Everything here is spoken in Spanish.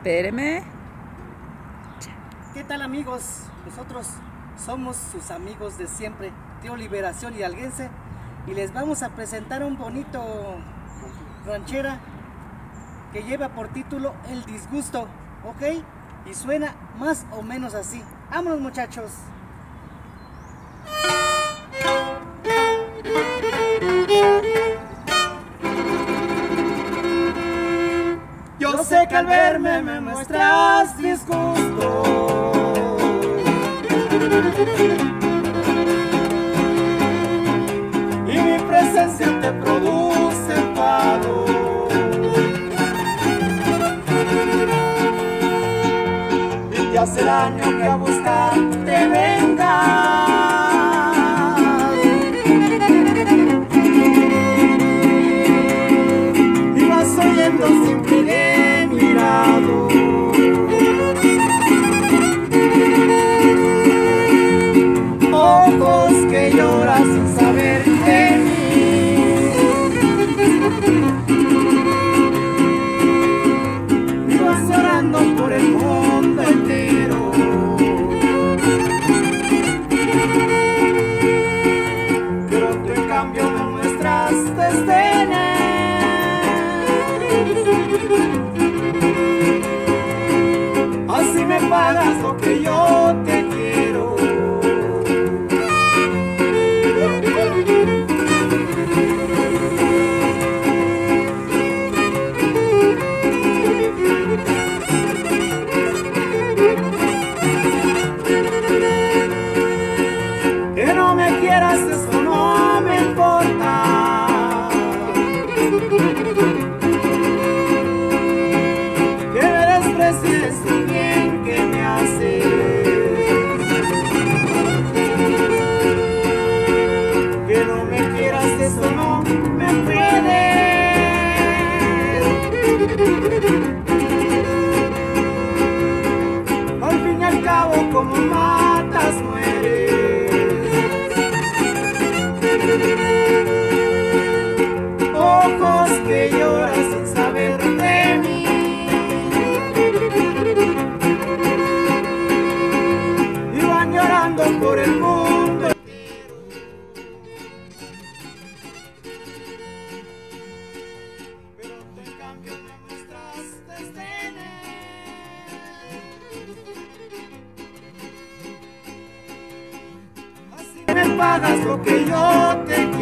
Espéreme. ¿Qué tal amigos? Nosotros somos sus amigos de siempre, Tío Liberación y Alguense, y les vamos a presentar un bonito ranchera que lleva por título El Disgusto, ¿ok? Y suena más o menos así. ¡Vámonos muchachos! Yo sé que al verme me muestras disgusto. Y mi presencia te produce enfado. Y te hace daño que a buscar te vengas. Oyendo siempre desdenes. Así me pagas como mar. tú lo que yo te.